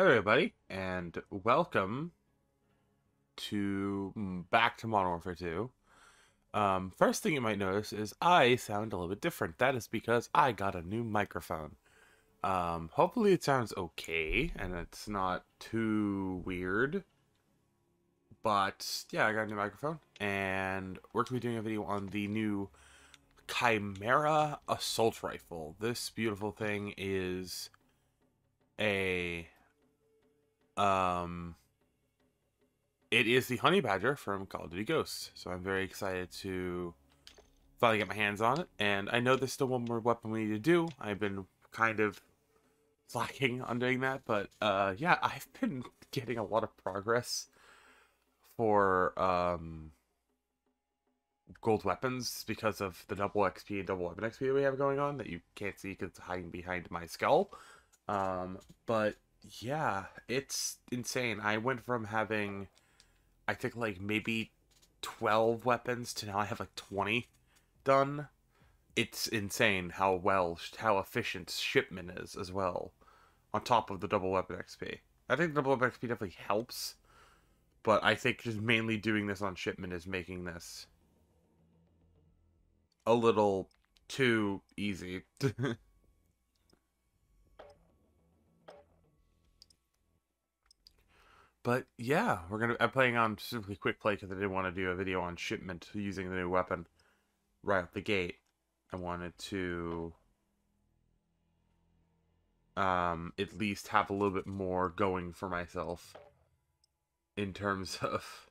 Hey everybody, and welcome to mm, back to Modern Warfare 2. Um, first thing you might notice is I sound a little bit different. That is because I got a new microphone. Um, hopefully it sounds okay and it's not too weird. But yeah, I got a new microphone, and we're gonna be doing a video on the new Chimera assault rifle. This beautiful thing is a um, it is the Honey Badger from Call of Duty Ghosts, so I'm very excited to finally get my hands on it. And I know there's still one more weapon we need to do. I've been kind of slacking on doing that, but uh, yeah, I've been getting a lot of progress for um, gold weapons because of the double XP and double weapon XP that we have going on that you can't see because it's hiding behind my skull. Um, but yeah, it's insane. I went from having, I think, like maybe 12 weapons to now I have like 20 done. It's insane how well, how efficient shipment is as well, on top of the double weapon XP. I think double weapon XP definitely helps, but I think just mainly doing this on shipment is making this a little too easy. But yeah, we're gonna. I'm playing on specifically quick play because I didn't want to do a video on shipment using the new weapon right out the gate. I wanted to um, at least have a little bit more going for myself in terms of.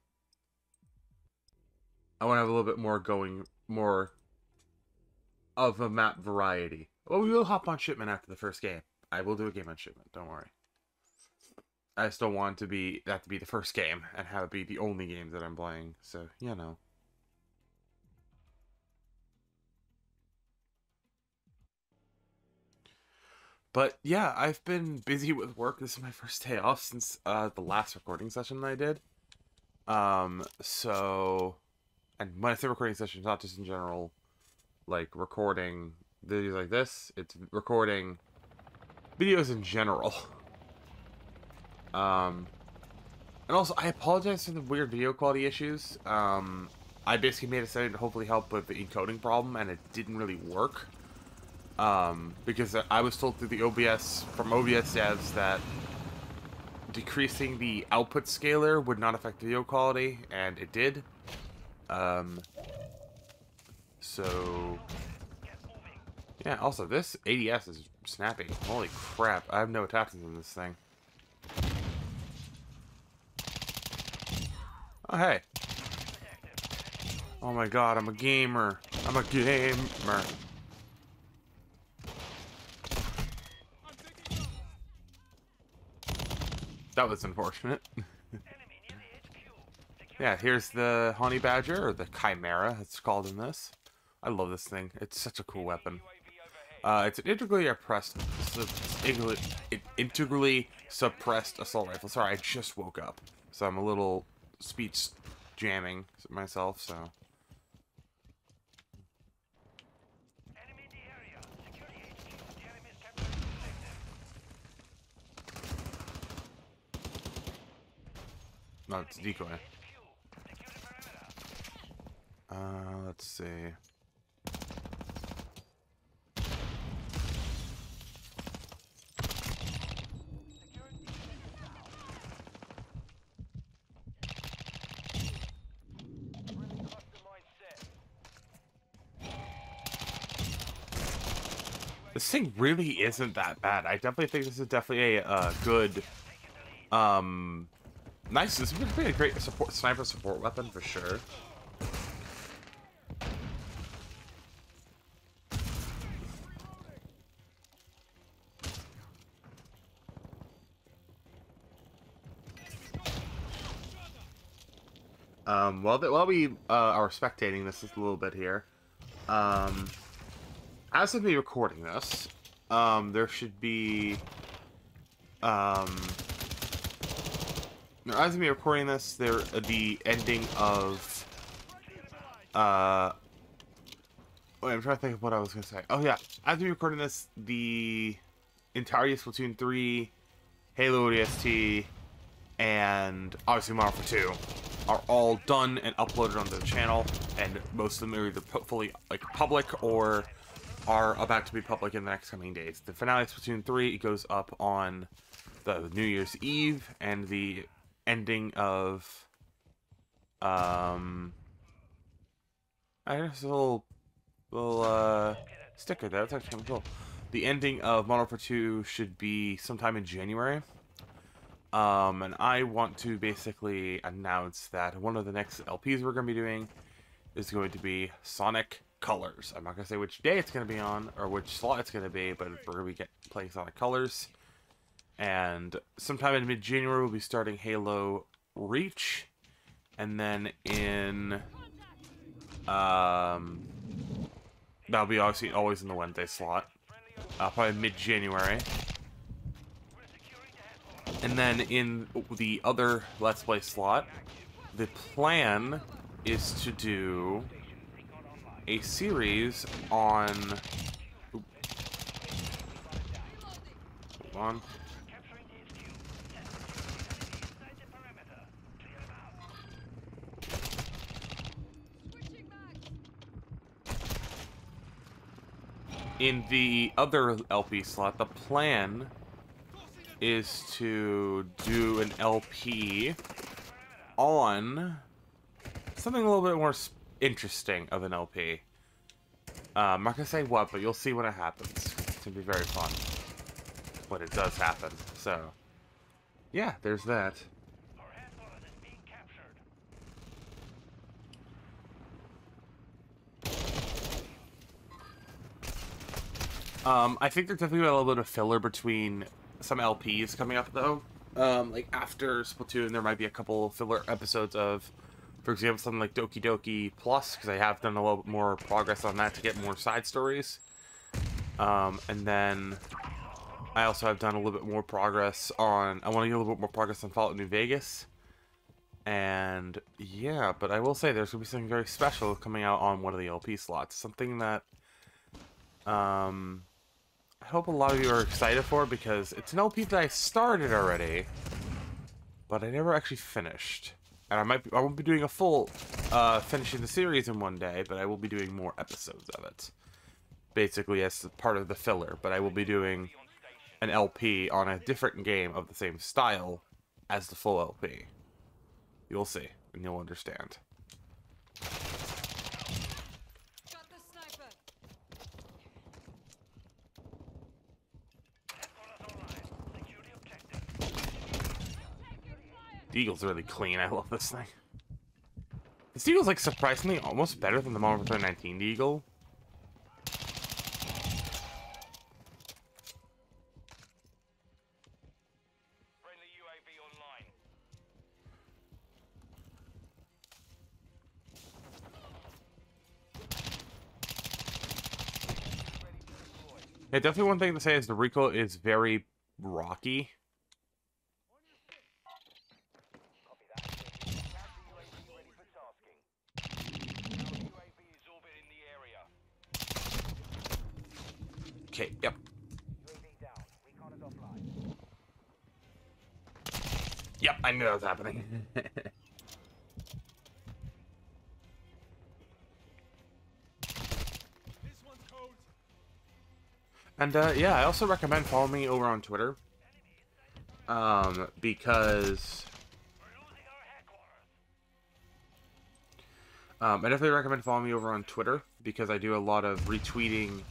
I want to have a little bit more going, more of a map variety. Well, we will hop on shipment after the first game. I will do a game on shipment. Don't worry. I still want to be that to be the first game and have it be the only game that I'm playing. So you know. But yeah, I've been busy with work. This is my first day off since uh, the last recording session that I did. Um, so, and when I say recording session, it's not just in general, like recording videos like this. It's recording videos in general. Um, and also, I apologize for the weird video quality issues. Um, I basically made a setting to hopefully help with the encoding problem, and it didn't really work. Um, because I was told through the OBS, from OBS devs, that decreasing the output scaler would not affect video quality, and it did. Um, so, yeah, also, this ADS is snappy. Holy crap, I have no attachments in this thing. Oh, hey. Oh my god, I'm a gamer. I'm a gamer. That was unfortunate. yeah, here's the Honey Badger, or the Chimera, it's called in this. I love this thing. It's such a cool weapon. Uh, it's an integrally suppressed, integrally suppressed assault rifle. Sorry, I just woke up, so I'm a little speech jamming myself, so. No, it's decoy. Uh, let's see. Thing really isn't that bad. I definitely think this is definitely a uh, good, um, nice. This would be a great support sniper support weapon for sure. Um, while, while we uh, are spectating this just a little bit here, um, as of me recording this, um, there should be, um, as of me recording this, there uh, the ending of, uh, wait, I'm trying to think of what I was gonna say. Oh yeah, as of me recording this, the entirety of Splatoon 3 Halo ODST, and obviously Modern Warfare 2 are all done and uploaded onto the channel, and most of them are either fully like public or are about to be public in the next coming days. The finale of Splatoon 3 goes up on the New Year's Eve, and the ending of um I guess a little little uh sticker there. That's actually kind of cool. The ending of Modern Warfare 2 should be sometime in January. Um, and I want to basically announce that one of the next LPs we're going to be doing is going to be Sonic Colors. I'm not going to say which day it's going to be on or which slot it's going to be, but we're going to be playing Sonic Colors. And sometime in mid-January, we'll be starting Halo Reach. And then in... Um, that'll be obviously always in the Wednesday slot. Uh, probably mid-January. And then in the other Let's Play slot, the plan is to do a series on... Hold on. In the other LP slot, the plan is to do an LP on something a little bit more interesting of an LP. Uh, I'm not gonna say what, but you'll see when it happens. It's gonna be very fun when it does happen. So, yeah, there's that. Um, I think there's definitely a little bit of filler between some LPs coming up though. Um, like after Splatoon, there might be a couple filler episodes of, for example, something like Doki Doki Plus, because I have done a little bit more progress on that to get more side stories. Um, and then I also have done a little bit more progress on. I want to get a little bit more progress on Fallout New Vegas. And yeah, but I will say there's gonna be something very special coming out on one of the LP slots. Something that um I hope a lot of you are excited for because it's an LP that I started already, but I never actually finished. And I might be, I won't be doing a full uh, finishing the series in one day, but I will be doing more episodes of it. Basically as part of the filler, but I will be doing an LP on a different game of the same style as the full LP. You'll see, and you'll understand. The Eagle's really clean. I love this thing. This Eagle's like surprisingly almost better than the Modern Warfare 19 Eagle. Yeah, definitely one thing to say is the recoil is very rocky. Okay, yep. Yep, I knew that was happening. and uh, yeah, I also recommend following me over on Twitter. Um, because... Um, I definitely recommend following me over on Twitter because I do a lot of retweeting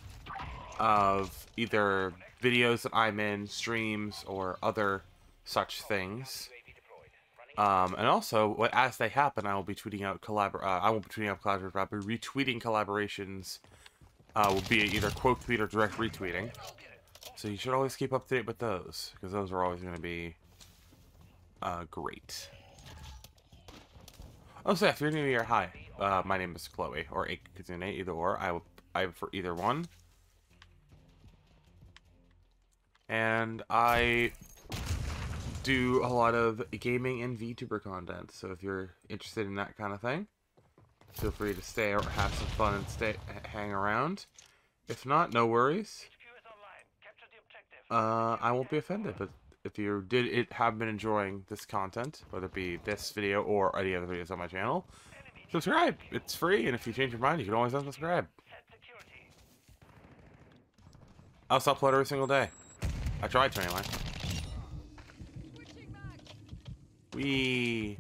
of either videos that I'm in, streams, or other such things. Um, and also, what as they happen, I will be tweeting out collabor. Uh, I won't be tweeting out collaborations, I'll be retweeting collaborations. Uh, will be either quote tweet or direct retweeting. So you should always keep up to date with those, because those are always going to be uh, great. Oh, so if you're new here, hi. Uh, my name is Chloe, or Kitsune, either or. I will, I for either one. and I do a lot of gaming and VTuber content. So if you're interested in that kind of thing, feel free to stay or have some fun and stay hang around. If not, no worries. Uh, I won't be offended, but if you did it have been enjoying this content, whether it be this video or any other videos on my channel, subscribe. It's free, and if you change your mind, you can always unsubscribe. I'll upload every single day. I tried to anyway. We.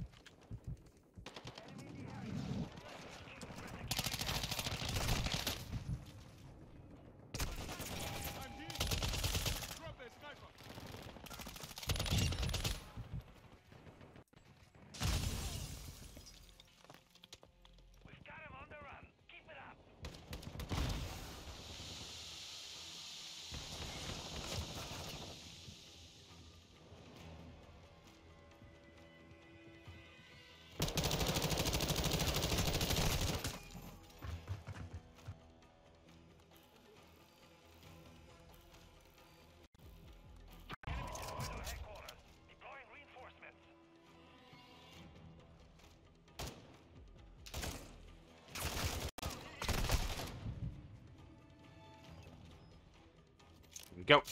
Go.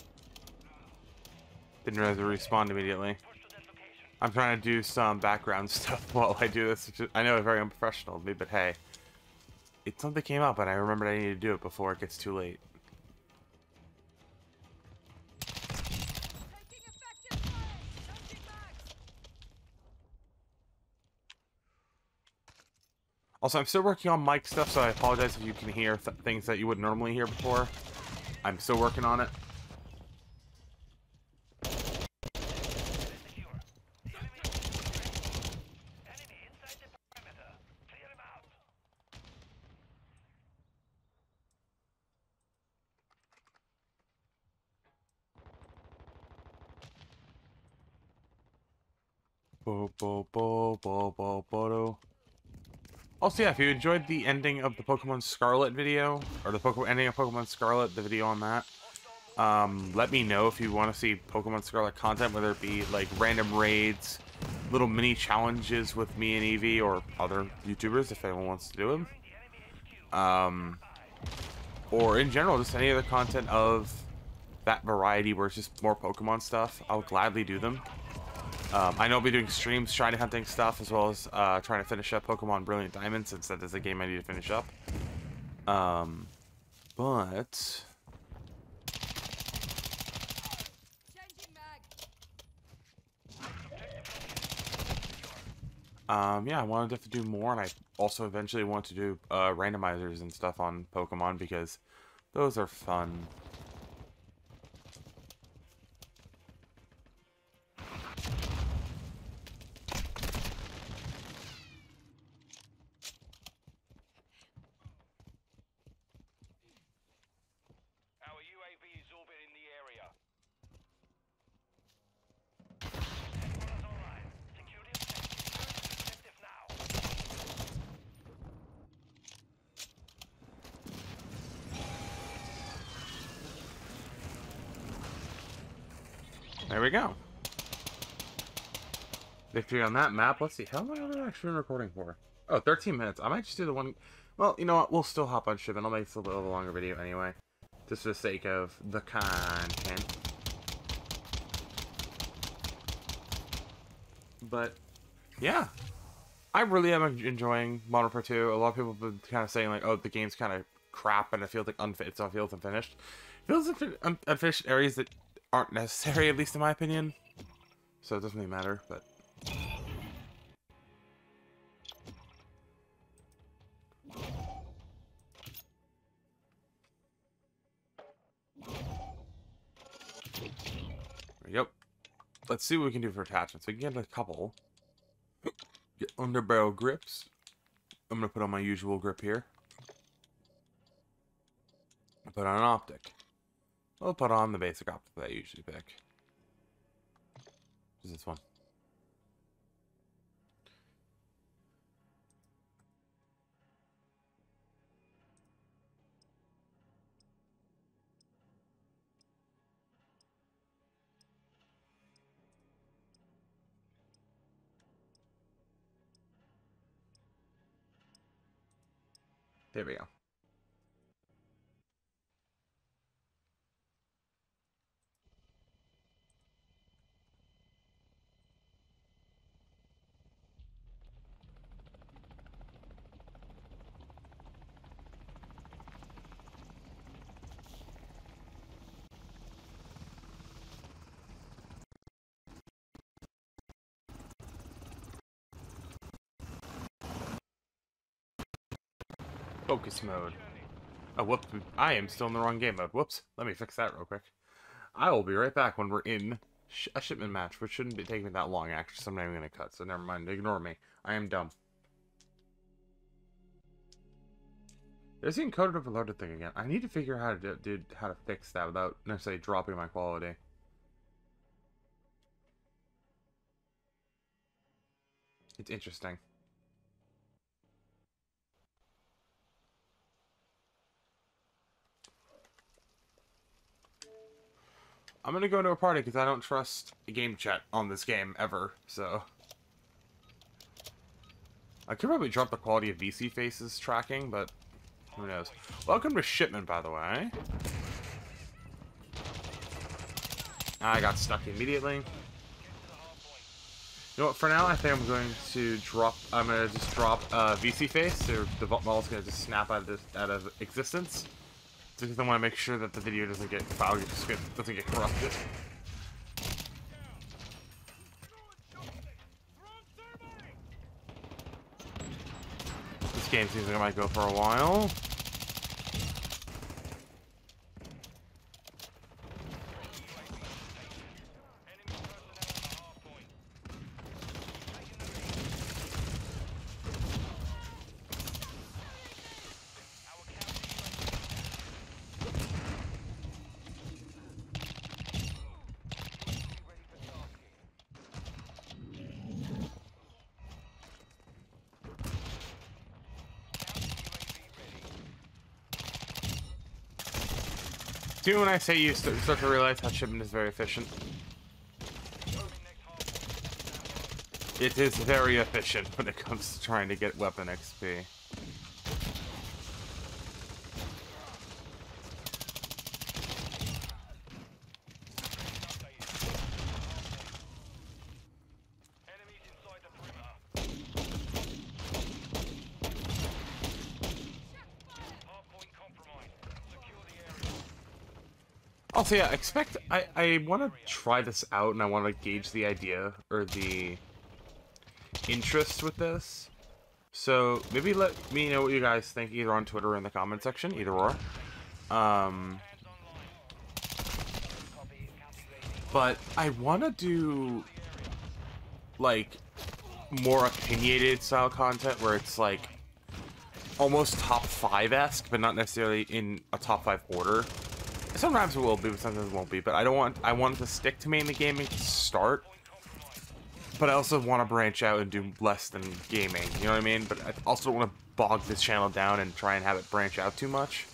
Didn't realize to respawn immediately. I'm trying to do some background stuff while I do this. is- I know it's very unprofessional of me, but hey. It's something came up and I remembered I needed to do it before it gets too late. Also, I'm still working on mic stuff, so I apologize if you can hear th things that you would normally hear before. I'm still working on it. Also, yeah, if you enjoyed the ending of the Pokemon Scarlet video, or the Pokemon ending of Pokemon Scarlet, the video on that, um, let me know if you want to see Pokemon Scarlet content, whether it be like random raids, little mini challenges with me and Eevee, or other YouTubers if anyone wants to do them. Um, or in general, just any other content of that variety where it's just more Pokemon stuff. I'll gladly do them. Um, I know I'll be doing streams, shiny hunting stuff, as well as uh, trying to finish up Pokemon Brilliant Diamond, since that is a game I need to finish up. Um, but um, yeah, I wanted to do more, and I also eventually want to do uh, randomizers and stuff on Pokemon because those are fun. There we go. Victory on that map. Let's see. How long have I actually been recording for? Oh, 13 minutes. I might just do the one. Well, you know what? We'll still hop on ship and I'll make this a little longer video anyway. Just for the sake of the content. But, yeah. I really am enjoying Modern Warfare 2. A lot of people have been kind of saying, like, oh, the game's kind of crap and it feels like unfit. It feels unfinished. It feels unfi- unfinished areas that aren't necessary, at least in my opinion. So it doesn't really matter, but. Go. Let's see what we can do for attachments. We can get a couple. Get under barrel grips. I'm gonna put on my usual grip here. Put on an optic. We'll put on the basic optic that I usually pick. Is this one? There we go. Focus mode. Oh, whoops. I am still in the wrong game mode. Whoops. Let me fix that real quick. I will be right back when we're in sh a shipment match, which shouldn't be taking that long, actually. So I'm not even going to cut, so never mind. Ignore me. I am dumb. There's the encoded overloaded thing again. I need to figure out how to do, how to fix that without necessarily dropping my quality. It's interesting. I'm gonna go to a party because I don't trust game chat on this game ever, so... I could probably drop the quality of VSeeFace's tracking, but who knows. Welcome to shipment, by the way. I got stuck immediately. You know what, for now, I think I'm going to drop, I'm going to just drop uh, VSeeFace, or the model's going to just snap out of, out of existence. Because I want to make sure that the video doesn't get, file doesn't get corrupted. This game seems like it might go for a while. See when I say you start, start to realize how shipment is very efficient? It is very efficient when it comes to trying to get weapon XP. Also, yeah, expect... I, I want to try this out, and I want to gauge the idea, or the interest with this. So, maybe let me know what you guys think, either on Twitter or in the comment section, either or. Um, but I want to do, like, more opinionated style content, where it's, like, almost top 5-esque, but not necessarily in a top 5 order. Sometimes it will be, but sometimes it won't be. But I don't want I want to stick to mainly gaming to start. But I also want to branch out and do less than gaming. You know what I mean? But I also don't want to bog this channel down and try and have it branch out too much.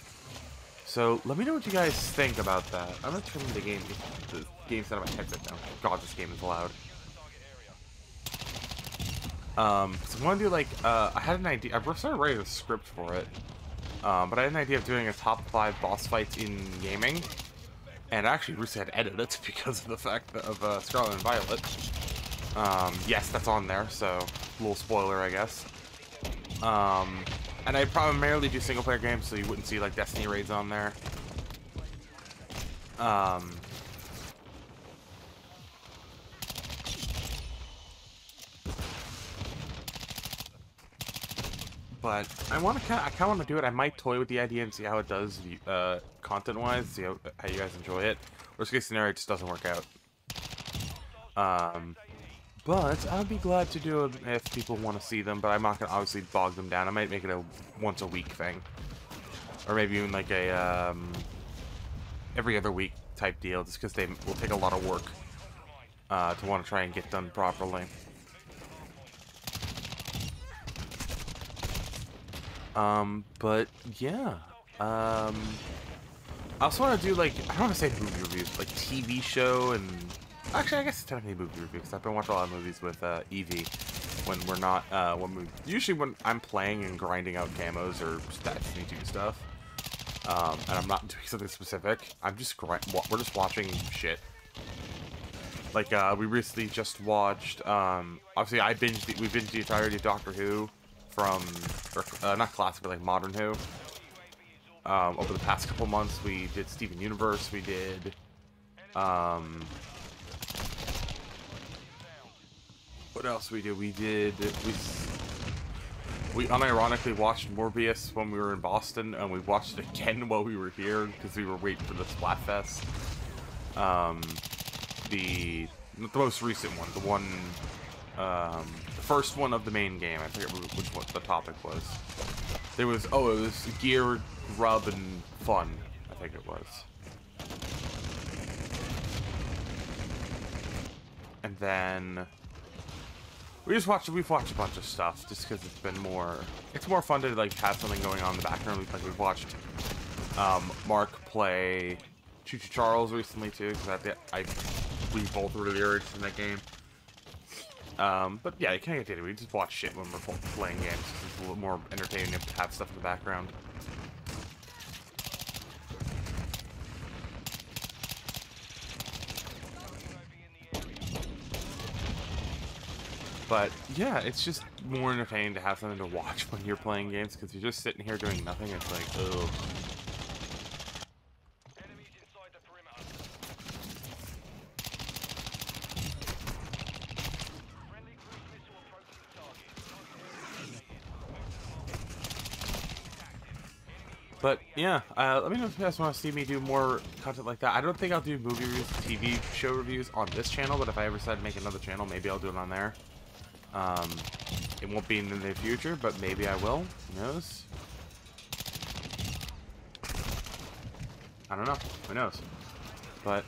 So let me know what you guys think about that. I'm gonna turn the game the game set of my headset down. God, this game is loud. Um, so I want to do like uh, I had an idea. I've started writing a script for it. Um, but I had an idea of doing a top five boss fights in gaming. And actually, Bruce had edited it because of the fact of uh, Scarlet and Violet. Um, yes, that's on there, so a little spoiler, I guess. Um, and I primarily do single player games, so you wouldn't see like Destiny raids on there. Um, but I want to I kind of want to do it. I might toy with the idea and see how it does uh, content-wise, see how, how you guys enjoy it. Worst case scenario, it just doesn't work out. Um, but I'd be glad to do it if people want to see them, but I'm not going to obviously bog them down. I might make it a once-a-week thing. Or maybe even like a um, every other week type deal, just because they will take a lot of work uh, to want to try and get done properly. Um, but yeah. Um, I also want to do like I don't want to say movie reviews, like TV show and actually I guess it's technically movie review because I've been watching a lot of movies with uh, Evie when we're not uh, when we usually when I'm playing and grinding out camos or stats me do stuff. Um, and I'm not doing something specific. I'm just grind. We're just watching shit. Like uh, we recently just watched. Um, obviously, I binged. The, we binged the entirety of Doctor Who from, or, uh, not classic, but like modern Who. Um, over the past couple months, we did Steven Universe, we did, um, what else we did? We did, we, We unironically watched Morbius when we were in Boston, and we watched it again while we were here because we were waiting for the Splatfest. Um, the the most recent one, the one, um, first one of the main game. I forget which one the topic was. There was oh, it was gear, grub, and fun. I think it was. And then we just watched we've watched a bunch of stuff just because it's been more it's more fun to like have something going on in the background. Like we've watched um, Mark play Choo Choo Charles recently too because I, I we both really urged in that game. Um, but yeah, you can't get dated. We just watch shit when we're playing games. It's a little more entertaining to have stuff in the background. But yeah, it's just more entertaining to have something to watch when you're playing games because you're just sitting here doing nothing. It's like, oh, But yeah, uh, let me know if you guys want to see me do more content like that. I don't think I'll do movie reviews, TV show reviews on this channel, but if I ever decide to make another channel, maybe I'll do it on there. Um, it won't be in the near future, but maybe I will. Who knows? I don't know. Who knows? But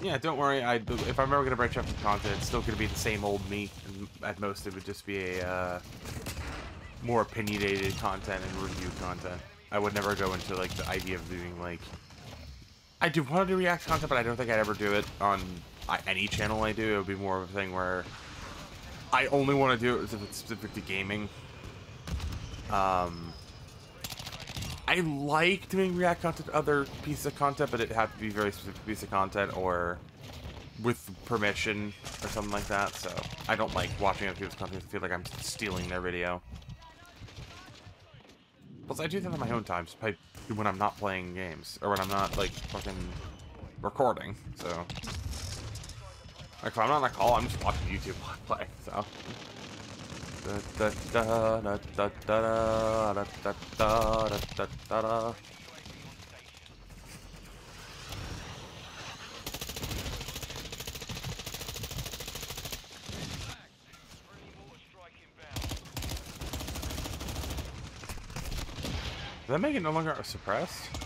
yeah, don't worry. I if I'm ever gonna branch out from content, it's still gonna be the same old me. And at most, it would just be a uh, more opinionated content and review content. I would never go into like the idea of doing like. I do want to do react content, but I don't think I'd ever do it on uh, any channel I do. It would be more of a thing where I only want to do it if it's specific to gaming. Um, I like doing react content to other pieces of content, but it had to be very specific piece of content or with permission or something like that. So I don't like watching other people's content. I feel like I'm stealing their video. Plus, I do that on my own time, when I'm not playing games or when I'm not like fucking recording. So, like, if I'm not on a call, I'm just watching YouTube while I play. So. Da, da, da, da, da, da, da, da, da, da, da, Does that make it no longer suppressed?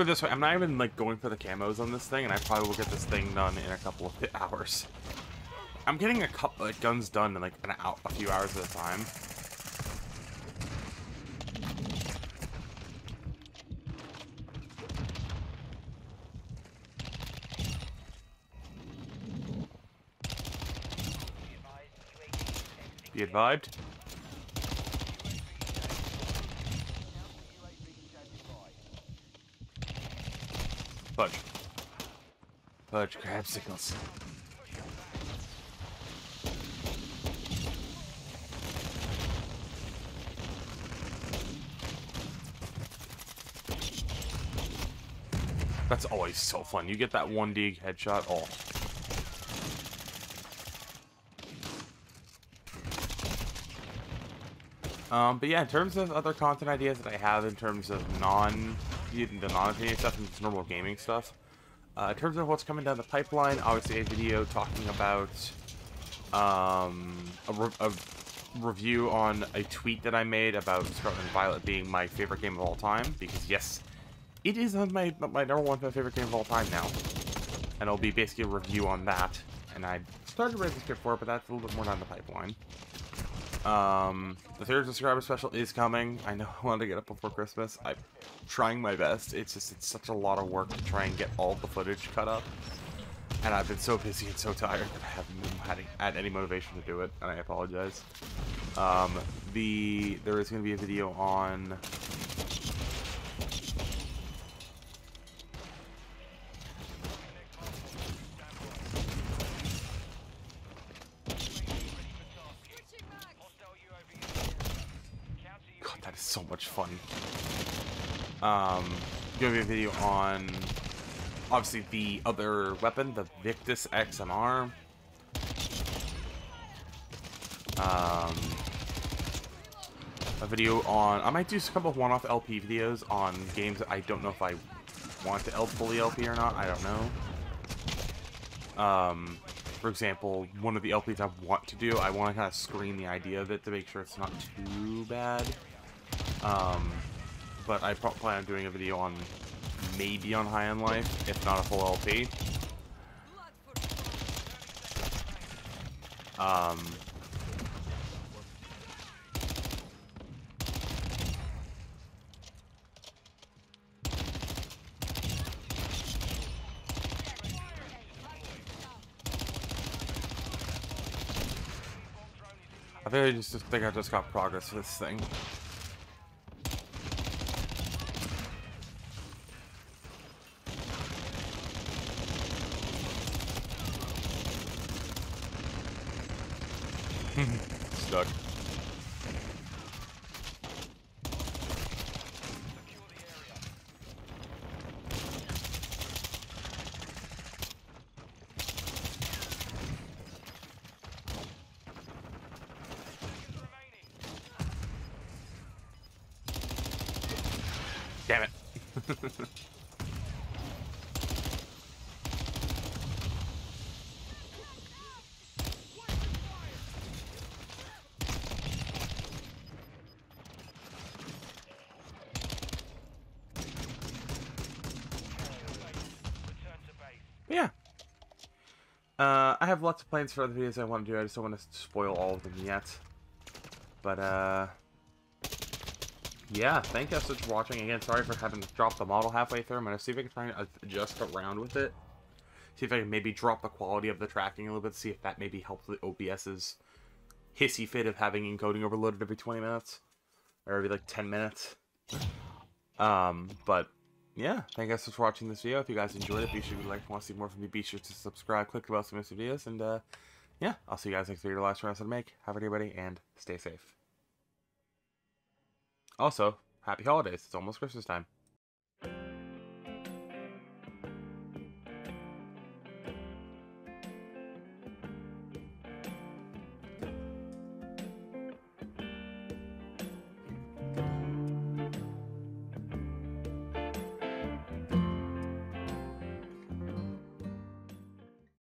This way. I'm not even like going for the camos on this thing, and I probably will get this thing done in a couple of hours. I'm getting a couple like guns done in like an hour, a few hours at a time. Be advised. Fudge. Fudge crab signals. That's always so fun. You get that 1D headshot. Oh. Um, but yeah, in terms of other content ideas that I have in terms of non, the non-opinion stuff and just normal gaming stuff, uh, in terms of what's coming down the pipeline, obviously a video talking about um, a, re- a review on a tweet that I made about Scarlet and Violet being my favorite game of all time, because yes, it is my, my number one favorite game of all time now. And it'll be basically a review on that. And I started writing the script for it, but that's a little bit more down the pipeline. Um, the third subscriber special is coming. I know I wanted to get up before Christmas. I'm trying my best. It's just it's such a lot of work to try and get all the footage cut up. And I've been so busy and so tired that I haven't been had, had any motivation to do it, and I apologize. Um, the there is going to be a video on Um, gonna be a video on obviously the other weapon, the Victus XMR. Um, a video on. I might do a couple of one-off LP videos on games I don't know if I want to L fully LP or not. I don't know. Um, for example, one of the LPs I want to do, I want to kind of screen the idea of it to make sure it's not too bad. Um, but I plan on doing a video on maybe on High on Life, if not a full LP. Um, I think I just think I just got progress with this thing. Stuck. Damn it. Return to base. But yeah. Uh, I have lots of plans for other videos I want to do. I just don't want to spoil all of them yet. But, uh... Yeah, thank you so much for watching. Again, sorry for having to drop the model halfway through. I'm going to see if I can try and adjust around with it. See if I can maybe drop the quality of the tracking a little bit. See if that maybe helps with OBS's hissy fit of having encoding overloaded every 20 minutes. Or every, like, 10 minutes. Um, but yeah, thank you guys for watching this video. If you guys enjoyed it, be sure to like want to see more from me. Be sure to subscribe, click the bell to miss videos, and uh, yeah, I'll see you guys next video. Last one I said to make. Have a good everybody, and stay safe. Also, happy holidays. It's almost Christmas time.